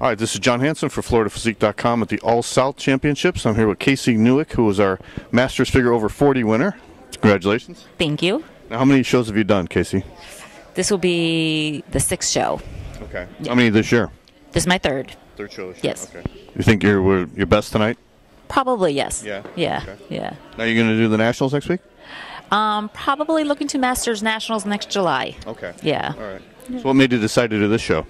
Hi, this is John Hansen for FloridaPhysique.com at the All South Championships. I'm here with Casey Newick, who is our Masters Figure Over 40 winner. Congratulations. Thank you. Now, how many shows have you done, Casey? This will be the sixth show. Okay. How many this year? This is my third. Third show this Yes. Okay. You think you're your best tonight? Probably yes. Yeah? Yeah. Okay. Yeah. Now you're going to do the Nationals next week? Um, probably looking to Masters Nationals next July. Okay. Yeah. All right. So what made you decide to do this show?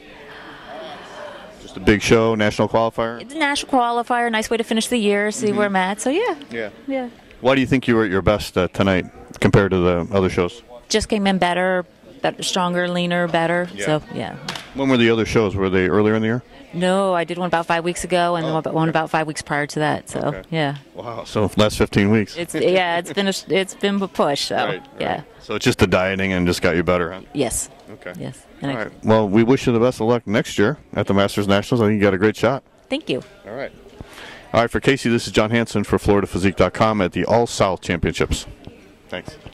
Just a big show, national qualifier? It's a national qualifier, nice way to finish the year, see where I'm at. So yeah. Yeah. Yeah. Why do you think you were at your best uh, tonight compared to the other shows? Just came in better, better stronger, leaner, better. Yeah. So yeah. When were the other shows? Were they earlier in the year? No, I did one about five weeks ago, and Oh, one about- one about five weeks prior to that. So Okay. yeah, Wow. So last 15 weeks. it's yeah, it's been a, it's been a push. So Right, yeah. So it's just the dieting and just got you better, huh? yes, Okay. yes. And All I- right. Well, we wish you the best of luck next year at the Masters Nationals. I think you got a great shot. Thank you. All right. All right. For Casey, this is John Hansen for FloridaPhysique.com at the All South Championships. Thanks.